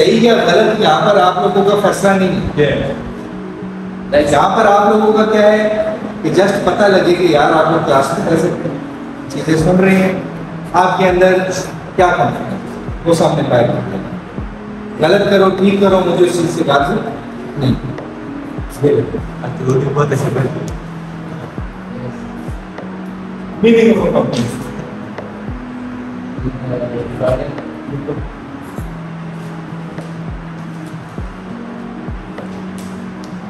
सही या गलत यहाँ पर आप लोगों का फैसला नहीं है। Yeah. यहाँ पर आप लोगों का क्या है कि जस्ट पता लगे कि यार आप लोग क्लास में कैसे चीज़ें सुन रहे हैं। आपके अंदर क्या कॉन्फिडेंस वो सामने पाए गलत करो ठीक करो मुझे उस चीज़ से बात नहीं। बहुत अच्छा करते मीनिंग ऑफ़ कॉन्फिडेंस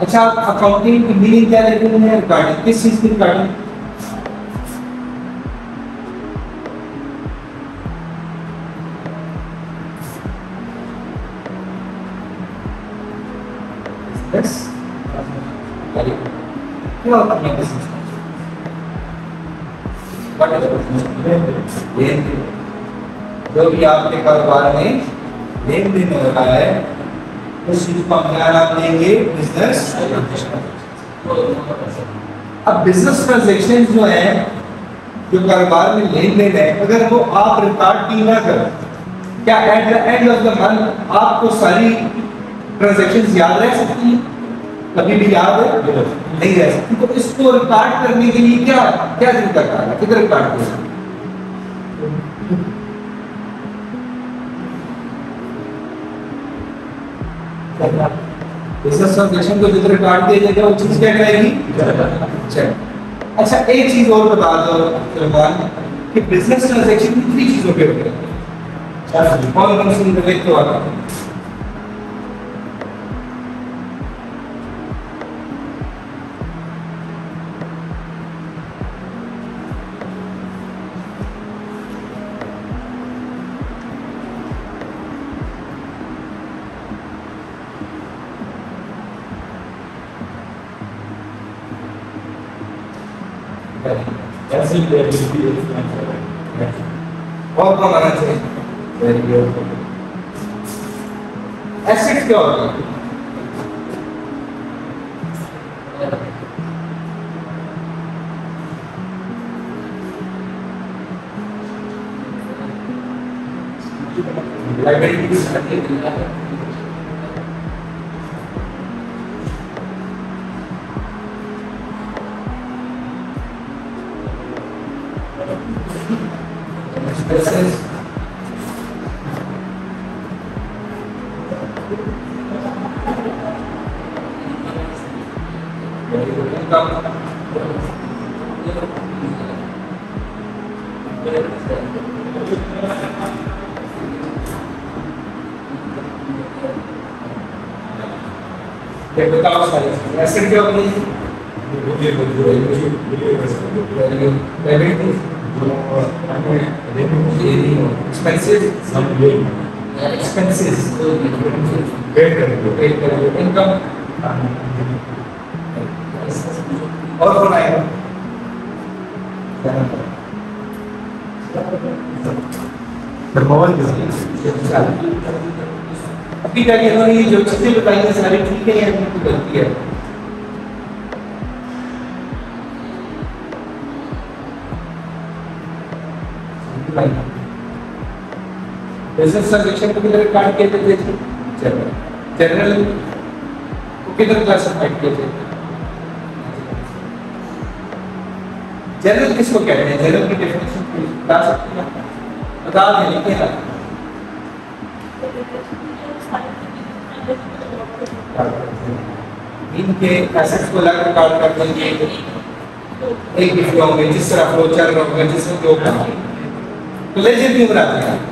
अच्छा अकाउंटिंग की मीनिंग क्या लेते हैं रिगार्डिंग किस चीज़ की है देन जो भी आपके कारोबार में लेन देन हो रहा है उस को हम नाम देंगे बिज़नेस अब बिज़नेस ट्रांजेक्शन जो है, जो कारोबार में लेन देन है, अगर वो आप रिकॉर्ड की ना करें, क्या at the end of the month आपको सारी ट्रांजेक्शन याद रह सकती है? कभी भी याद है? नहीं रह सकती। तो इसको रिकॉर्ड करने के लिए क्या क्या तरीका कार है? किधर रिकॉर्ड करें बिज़नेस ट्रांजेक्शन को जितने काट दिया जाएगा वो चीज़ क्या करेगी? चल। अच्छा एक चीज़ और बता दो सलमान कि बिज़नेस ट्रांजेक्शन कितनी चीज़ों पे होते हैं? कौन कौन सी इंटरनेट के वाला That's it, there will be excellent. Welcome, Anante. Very good. Essex Government. Library is ये बताओ सारी एसेट क्या होती है. Expenses. Expenses. Paid करेंगे. Income. और कौन आएगा अभी तक इन्होंने ये जो चीज़ें बताई हैं सारी ठीक है या गलती है बिज़नेस ट्रांजैक्शन को किधर काट के थे जनरल जनरल को किधर क्लासिफाइड किए थे? जनरल किसको कहते हैं? जनरल की डेफिनेशन बता सकते हैं? बता दें लिखे ना। इनके एसेट्स को अलग रिकॉर्ड कर देंगे। एक फ्लो होंगे, जिस तरह फ्लो चल रहा होगा, जिसमें जो तो लेजर क्यों बनाते हैं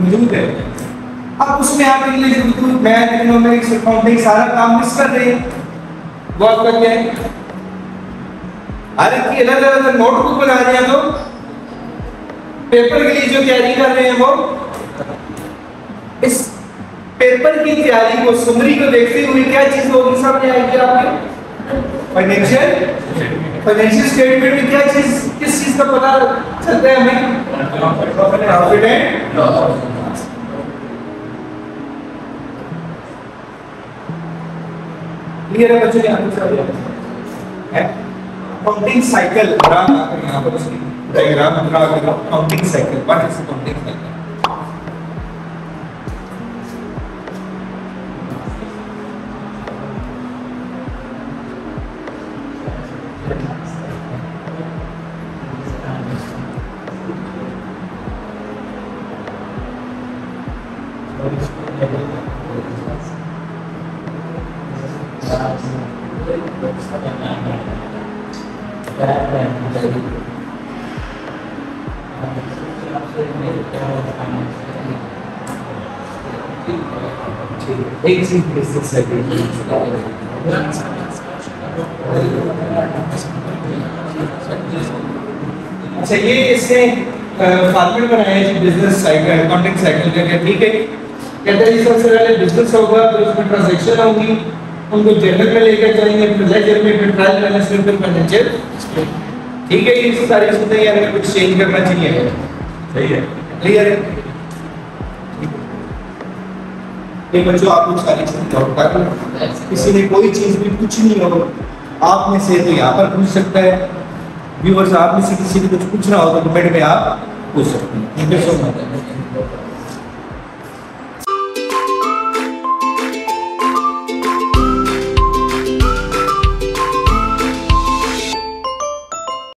मौजूद है अब उसमें आप इंग्लिश मैथ इकोनॉमिक्स अकाउंटिंग सारा काम मिस कर रहे हैं। वो आपका क्या है हर की अलग अलग नोटबुक बना रहे हैं तो। पेपर के लिए जो तैयारी कर रहे हैं वो। इस पेपर की तैयारी को सुमरी को देखते हुए क्या चीज़ होगी सामने आएगी आपके? फाइनेंशियल फाइनेंशियल स्टेटमेंट में क्या चीज़, किस चीज़ का पता चलता है हमें? प्रॉफिट एंड क्लियर है बच्चों, यहाँ पे है। काउंटिंग साइकिल कर यहाँ पर उसकी। डायग्राम ड्रा कर counting cycle what is counting cycle अच्छा ये इसने फॉर्मेट बनाया है जी बिज़नेस साइकिल अकाउंटिंग साइकिल का ठीक है? कहते हैं जी सबसे पहले बिज़नेस होगा तो उसमें ट्रांजैक्शन होंगी। उनको जर्नल में लेकर जाएँगे फिर लेजर में फिर ट्रायल बैलेंस में फिर फाइनेंशियल ठीक है ये सारी चीज़ें यार हमें कुछ चेंज करना चाहिए। सही है। क्लियर है? ये बच्चों आप लोग सारी चीज़ें नोट कर लो। किसी ने कोई चीज़ भी कुछ नहीं हो आप में से तो यहाँ पर पूछ सकता है। व्यूअर्स आप में से किसी को कुछ पूछना हो तो कमेंट में आप पूछ सकते हैं। Thank you so much